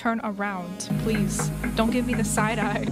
turn around, please. Don't give me the side eye.